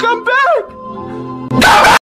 Come back!